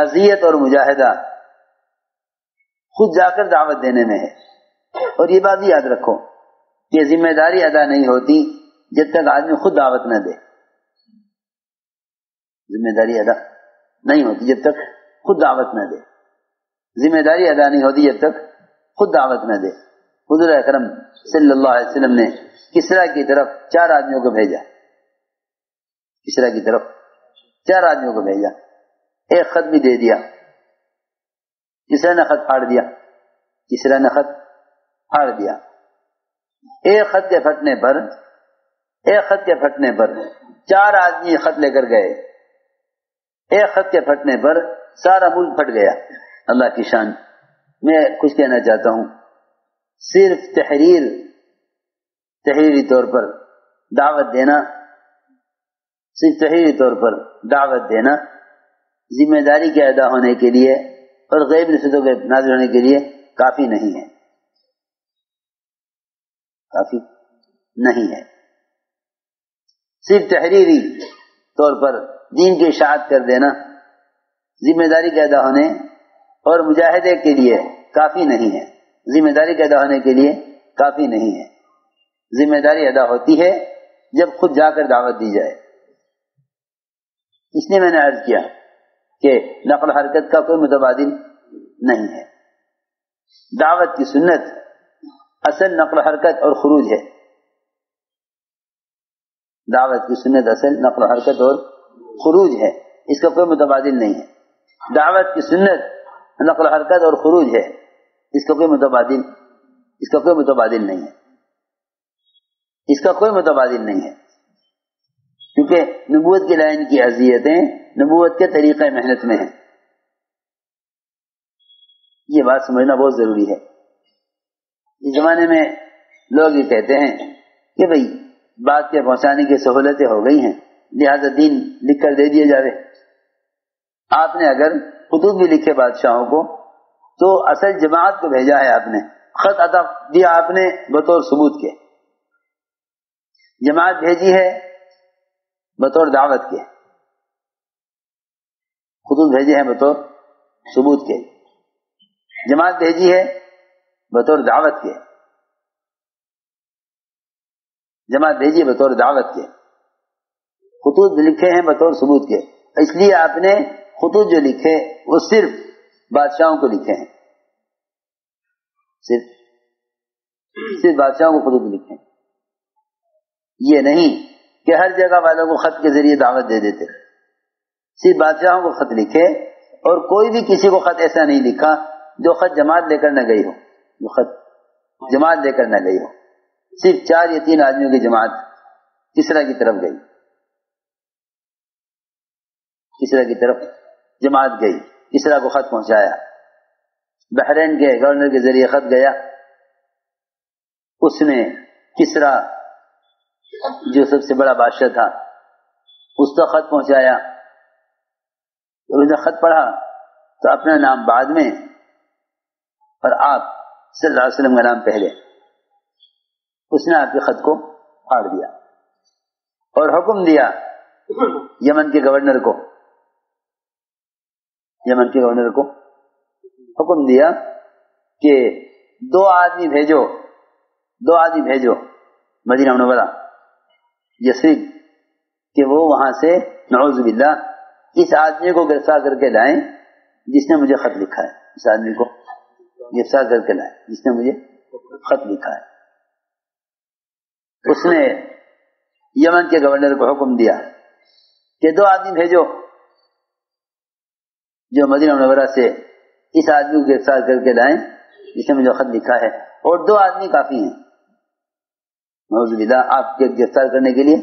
अजियत और मुजाहिदा। खुद जाकर दावत देने में है। और ये बात याद रखो कि ज़िम्मेदारी अदा नहीं होती जब तक आदमी खुद दावत न दे। ज़िम्मेदारी अदा नहीं होती जब तक खुद दावत न दे। ज़िम्मेदारी अदा नहीं होती जब तक खुद दावत न दे। हजूर अक्रम वसल्लम ने किसरा की तरफ़ चार आदमियों को भेजा। किसरा की तरफ़ चार आदमियों को भेजा। एक खत भी दे दिया। तीसरा ने खत फाड़ दिया। तीसरा ने खत फाड़ दिया। एक खत के फटने पर, एक खत के फटने पर चार आदमी खत लेकर गए। एक खत के फटने पर सारा मुल्क फट गया। अल्लाह की शान। मैं कुछ कहना चाहता हूँ। सिर्फ़ तहरीर, तहरीरी तौर पर दावत देना, सिर्फ़ तहरीरी तौर पर दावत देना ज़िम्मेदारी के अदा होने के लिए और गैब रिश्तों के नाजिल होने के लिए काफ़ी नहीं है। काफ़ी नहीं है। सिर्फ़ तहरीरी तौर पर दीन की इशात कर देना, ज़िम्मेदारी के अदा होने और मुजाहिदे के लिए काफ़ी नहीं है। ज़िम्मेदारी के अदा होने के लिए काफ़ी नहीं है। ज़िम्मेदारी अदा होती है जब खुद जाकर दावत दी जाए। इसलिए मैंने अर्ज़ किया कि नकल हरकत का कोई मुतबादिल नहीं है। दावत की सुन्नत असल नकल हरकत और खरूज है। दावत की सुन्नत असल नकल हरकत और खरूज है। इसका कोई मुतबादिल नहीं है। दावत की सुन्नत नकल हरकत और खरूज है। इसका कोई मुतबादिल, इसका कोई मुतबादिल नहीं है। इसका कोई मुतबादिल नहीं है। क्योंकि नबूत की लाइन की अजियतें नबूत के तरीक़े मेहनत में है। ये बात समझना बहुत ज़रूरी है। इस जमाने में लोग ये कहते हैं कि भाई, बात के पहुँचाने की सहूलतें हो गई हैं, लिहाजा दीन लिख कर दे दिए जावे। आपने अगर खुतूब भी लिखे बादशाहों को तो असल जमात को भेजा है आपने। खत अदा दिया आपने बतौर सबूत के। जमात भेजी है बतौर दावत के। खुतूब भेजे हैं बतौर सबूत के। जमात भेजी है बतौर दावत के। जमात भेजी बतौर दावत के। खुतूत लिखे हैं बतौर सबूत के। इसलिए आपने खुतूत जो लिखे, वो सिर्फ़ बादशाहों को लिखे हैं। सिर्फ़ सिर्फ़ बादशाहों को खुतूत लिखे ये नहीं कि हर जगह वालों को खत के ज़रिए दावत दे देते। सिर्फ़ बादशाहों को खत लिखे और कोई भी किसी को खत ऐसा नहीं लिखा जो खत जमात लेकर न गई हो जो खत जमात लेकर न गई हो सिर्फ़ चार या तीन आदमियों की जमात तीसरा की तरफ़ गई तीसरा की तरफ़ जमात गई तीसरा को खत पहुँचाया बहरेन के गवर्नर के ज़रिए खत गया उसने किसरा जो सबसे बड़ा बादशाह था उसका खत पहुँचाया उसने खत पढ़ा तो अपना नाम बाद में, और आप वसल्लम का नाम पहले। उसने आपके खत को फाड़ दिया और हुक्म दिया यमन के गवर्नर को। यमन के गवर्नर को हुक्म दिया कि दो आदमी भेजो, दो आदमी भेजो मदीना मनवरा। यसरिक कि वो वहाँ से नौजुबिल्ला इस आदमी को गिरफ़्तार करके लाए, जिसने मुझे खत लिखा है। इस आदमी को गिरफ़्तार करके लाए, जिसने मुझे खत लिखा है। उसने यमन के गवर्नर को हुक्म दिया कि दो आदमी भेजो, जो मदीना मनवरा से इस आदमी को गिरफ़्तार करके लाए, जिसने मुझे खत लिखा है। और दो आदमी काफ़ी हैं। मौजूदा आपके गिरफ़्तार करने के लिए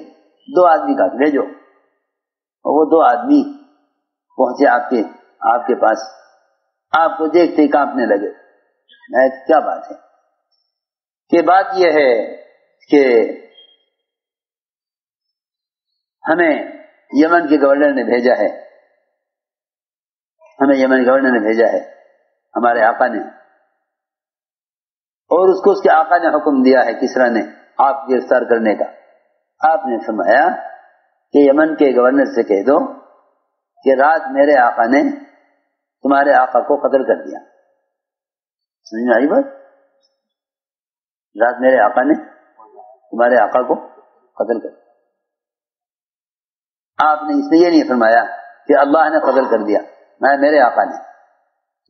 दो आदमी काफ़ी भेजो। और वो दो आदमी पहुँचे आपके आपके पास। आपको देखते ही कांपने लगे। मैं, क्या बात है? कि बात यह है कि हमें यमन के गवर्नर ने भेजा है। हमें यमन गवर्नर ने भेजा है, हमारे आका ने। और उसको, उसके आका ने हुक्म दिया है किसरा ने, आप गिरफ़्तार करने का। आपने फरमाया कि यमन के गवर्नर से कह दो कि रात मेरे आका ने तुम्हारे आका को कत्ल कर दिया। समझ में आई बात? रात मेरे आका ने तुम्हारे आका को कत्ल कर दिया। आपने इसमें यह नहीं फरमाया कि अल्लाह ने कत्ल कर दिया मैं मेरे आका ने।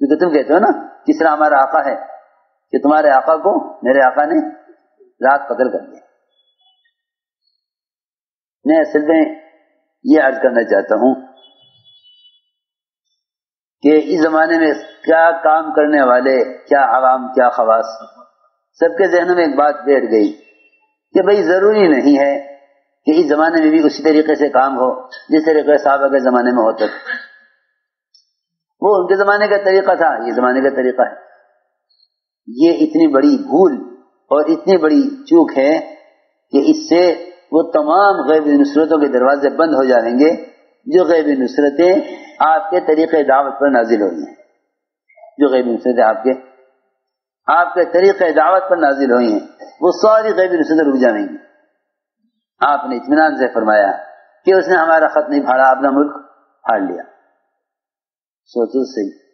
क्योंकि तुम कहते हो ना तीसरा हमारा आका है, कि तुम्हारे आका को मेरे आका ने रात कत्ल कर दिया। मैं असल में ये अर्ज़ करना चाहता हूँ कि इस जमाने में क्या काम करने वाले, क्या आवाम क्या खवास। सबके जहनों में एक बात बैठ गई कि भाई ज़रूरी नहीं है कि इस जमाने में भी उसी तरीके से काम हो, जिस तरीके साहब के जमाने में होता वो उनके जमाने का तरीका था, ये जमाने का तरीका है। ये इतनी बड़ी भूल और इतनी बड़ी चूक है कि इससे वो तमाम गैब नुसरतों के दरवाजे बंद हो जाएँगे। जो गैब नुसरतें आपके तरीके दावत पर नाजिल हुई हैं। जो गैब नुसरतें आपके आपके तरीके दावत पर नाजिल हुई हैं, वो सारी गैब नुसरतें रुक जाएँगी। आपने इतमान से फरमाया कि उसने हमारा खत नहीं फाड़ा अपना मुल्क फाड़ लिया। सोचो सही।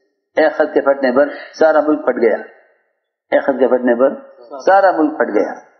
एक खत के फटने पर सारा मुल्क फट गया। एक खत के फटने पर सारा मुल्क फट गया।